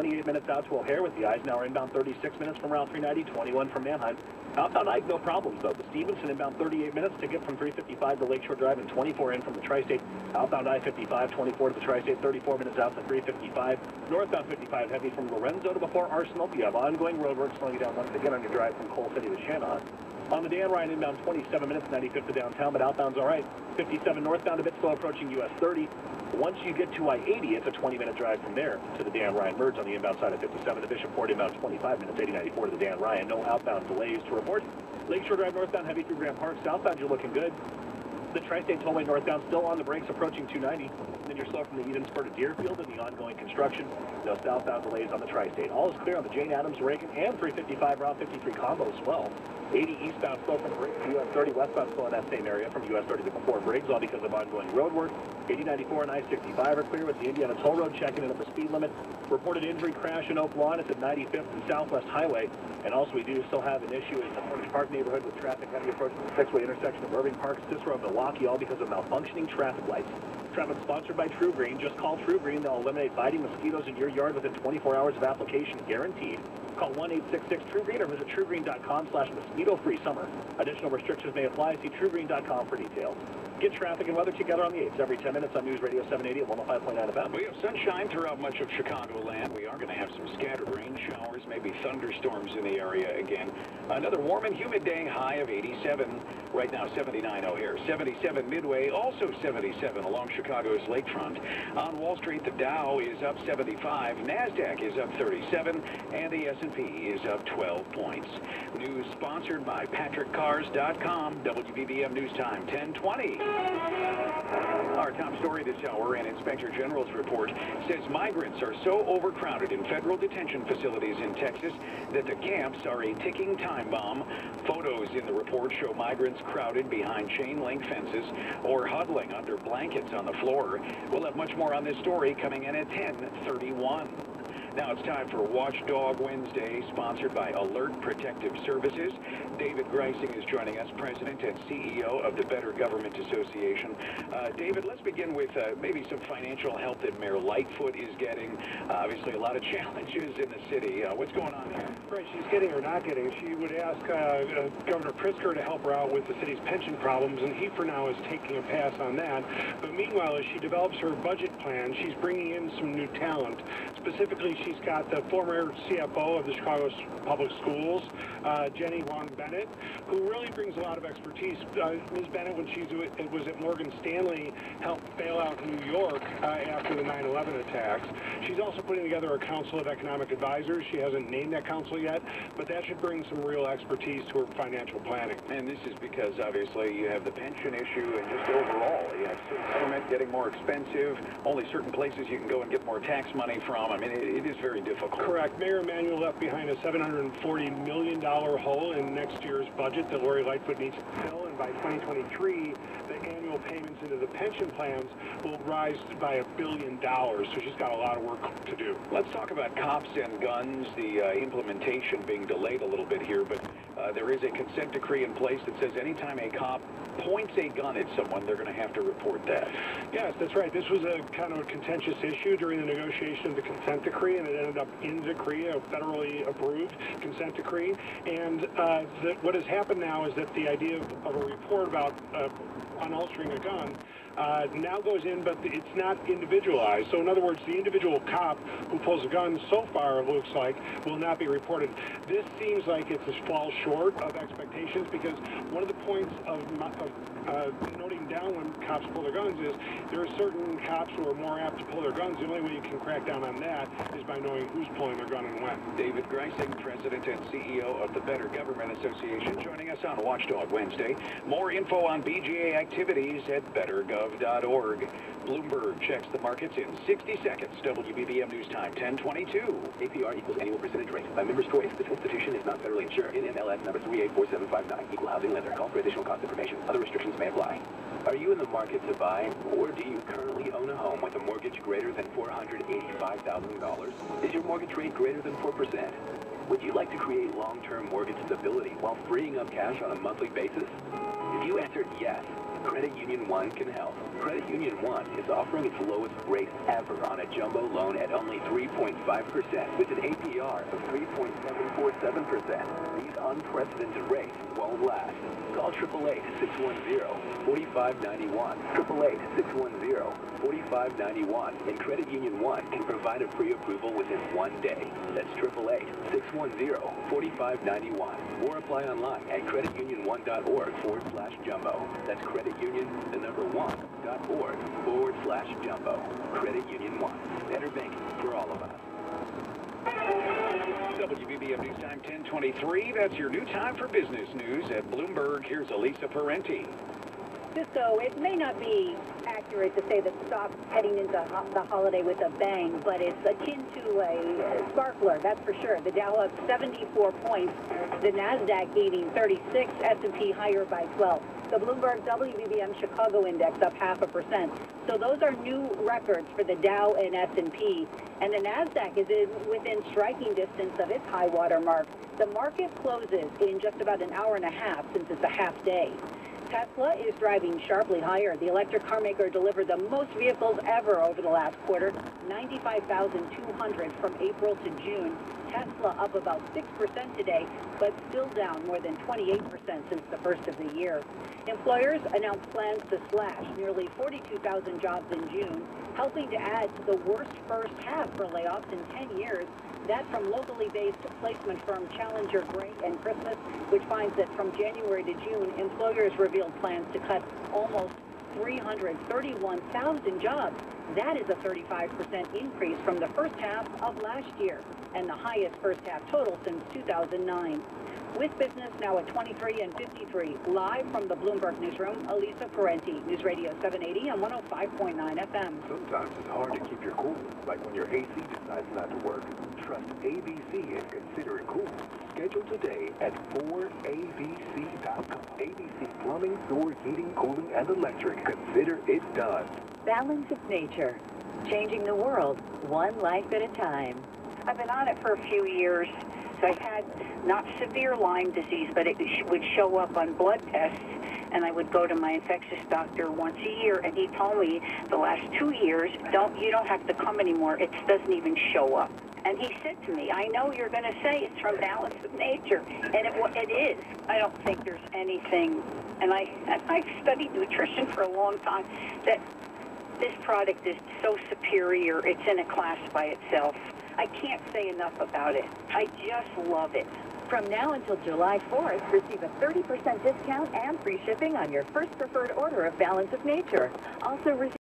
28 minutes out to O'Hare with the Eisenhower inbound 36 minutes from Route 390, 21 from Mannheim. Outbound Ike, no problems though. The Stevenson inbound 38 minutes to get from 355 to Lakeshore Drive and 24 in from the Tri-State. Outbound I-55, 24 to the Tri-State, 34 minutes out to 355. Northbound 55 heavy from Lorenzo to before Arsenal. You have ongoing roadwork slowing you down once again on your drive from Coal City to Channahon. On the Dan Ryan inbound 27 minutes, 95th to downtown, but outbound's all right. 57 northbound a bit slow approaching US 30. Once you get to I-80, it's a 20-minute drive from there to the Dan Ryan merge on the inbound side of 57. The Bishop inbound 25 minutes, 8094 to the Dan Ryan. No outbound delays to report. Lakeshore Drive northbound heavy through Grant Park. Southbound, you're looking good. The Tri-State Tollway northbound still on the brakes approaching 290. Then you're slow from the Edens Spur to Deerfield and the ongoing construction. No southbound delays on the Tri-State. All is clear on the Jane Addams, Reagan, and 355 Route 53 combo as well. 80 eastbound slow from Briggs to US 30 westbound slow in that same area from US 30 to before Briggs, all because of ongoing road work. 8094 and I-65 are clear with the Indiana Toll Road checking in at the speed limit. Reported injury crash in Oak Lawn. At 95th and Southwest Highway. And also we do still have an issue in the Orange Park neighborhood with traffic heavy approaching the six-way intersection of Irving Park, Cicero, and Milwaukee, all because of malfunctioning traffic lights. Traffic sponsored by TruGreen. Just call TruGreen. They'll eliminate biting mosquitoes in your yard within 24 hours of application, guaranteed. Call 1-866-TRUE-GREEN or visit trugreen.com slash mosquito-free summer. Additional restrictions may apply. See trugreen.com for details. Get traffic and weather together on the 8s every 10 minutes on News Radio 780 at 105.9 FM. We have sunshine throughout much of Chicagoland. We are going to have some scattered rain showers, maybe thunderstorms in the area again. Another warm and humid day, high of 87. Right now, 79 O'Hare. 77 Midway, also 77 along Chicago's lakefront. On Wall Street, the Dow is up 75. NASDAQ is up 37. And the S&P is up 12 points. News sponsored by PatrickCars.com. WBBM News Time, 1020. Our top story this hour, an Inspector General's report, says migrants are so overcrowded in federal detention facilities in Texas that the camps are a ticking time bomb. Photos in the report show migrants crowded behind chain link fences or huddling under blankets on the floor. We'll have much more on this story coming in at 1031. Now it's time for Watchdog Wednesday, sponsored by Alert Protective Services. David Greising is joining us, President and CEO of the Better Government Association. Uh, David, let's begin with uh, maybe some financial help that Mayor Lightfoot is getting. Uh, obviously, a lot of challenges in the city. Uh, what's going on there? Right, she's getting or not getting. She would ask uh, uh, Governor Pritzker to help her out with the city's pension problems, and he, for now, is taking a pass on that. But meanwhile, as she develops her budget plan, she's bringing in some new talent. Specifically, she's got the former CFO of the Chicago Public Schools, uh, Jennie Huang Bennett, who really brings a lot of expertise. Uh, Ms. Bennett, when she was at Morgan Stanley, helped bail out New York uh, after the 9-11 attacks. She's also putting together a council of economic advisors. She hasn't named that council yet, but that should bring some real expertise to her financial planning. And this is because, obviously, you have the pension issue and just overall, you have government getting more expensive, only certain places you can go and get more tax money from. I mean, it, it is very difficult. Correct. Mayor Emanuel left behind a $740 million hole in next year's budget that Lori Lightfoot needs to fill, and by 2023, the annual payments into the pension plans will rise by a billion dollars, so she's got a lot of work to do. Let's talk about cops and guns, the uh, implementation being delayed a little bit here, but uh, there is a consent decree in place that says anytime a cop points a gun at someone, they're going to have to report that. Yes, that's right. This was a kind of a contentious issue during the negotiation of the consent decree, and it ended up in decree, a federally approved consent decree. And uh, the, what has happened now is that the idea of, of a report about uh, unholstering a gun uh, now goes in, but it's not individualized. So in other words, the individual cop who pulls a gun so far, it looks like, will not be reported. This seems like it falls short of expectations because one of the points of, of uh, noting down when cops pull their guns is there are certain cops who are more apt to pull their guns. The only way you can crack down on that is by knowing who's pulling their gun and when. David Greising, President and CEO of the Better Government Association, joining us on Watchdog Wednesday. More info on BGA activities at bettergov.org. Bloomberg checks the markets in 60 seconds. WBBM News Time, 1022. APR equals annual percentage rate. By member's choice, this institution is not federally insured. NMLS number 384759. Equal housing lender. Call for additional cost information. Other restrictions may apply. Are you in the market to buy, or do you currently own a home with a mortgage greater than $485,000? Is your mortgage rate greater than 4%? Would you like to create long-term mortgage stability while freeing up cash on a monthly basis? If you answered yes, Credit Union One can help. Credit Union One is offering its lowest rate ever on a jumbo loan at only 3.5% with an APR of 3.747%. These unprecedented rates won't last. Call 888-610-4591. 888-610-4591. And Credit Union One can provide a pre-approval within one day. That's 888-610-4591. Or apply online at creditunion1.org forward slash jumbo. That's creditunion, the number one, dot forward slash jumbo. Credit Union One. Better banking for all of us. WBBM News Time 1023. That's your new time for business news at Bloomberg. Here's Elisa Parenti. Cisco, it may not be accurate to say that stock's heading into ho- the holiday with a bang, but it's akin to a sparkler, that's for sure. The Dow up 74 points, the Nasdaq gaining 36, S&P higher by 12. The Bloomberg WBBM Chicago Index up half a percent. So those are new records for the Dow and S&P, and the Nasdaq is in, within striking distance of its high water mark. The market closes in just about an hour and a half since it's a half day. Tesla is driving sharply higher. The electric car maker delivered the most vehicles ever over the last quarter, 95,200 from April to June. Tesla up about 6% today, but still down more than 28% since the first of the year. Employers announced plans to slash nearly 42,000 jobs in June, helping to add to the worst first half for layoffs in 10 years. That from locally based placement firm Challenger Gray and Christmas, which finds that from January to June, employers revealed plans to cut almost 331,000 jobs. That is a 35% increase from the first half of last year and the highest first half total since 2009. With business now at 23 and 53, live from the Bloomberg Newsroom, Elisa Parenti, News Radio 780 and 105.9 FM. Sometimes it's hard to keep your cool, like when your AC decides not to work. Trust ABC and consider it cool. Schedule today at 4abc.com. ABC Plumbing, Door, Heating, Cooling, and Electric. Consider it done. Balance of nature, changing the world one life at a time. I've been on it for a few years. So I've had not severe Lyme disease, but it would show up on blood tests. And I would go to my infectious doctor once a year, and he told me the last two years, don't you don't have to come anymore. It doesn't even show up. And he said to me, I know you're going to say it's from balance of nature, and it, it is. I don't think there's anything, and I, I've studied nutrition for a long time, that this product is so superior. It's in a class by itself. I can't say enough about it. I just love it. From now until July 4th, receive a 30% discount and free shipping on your first preferred order of Balance of Nature. Also receive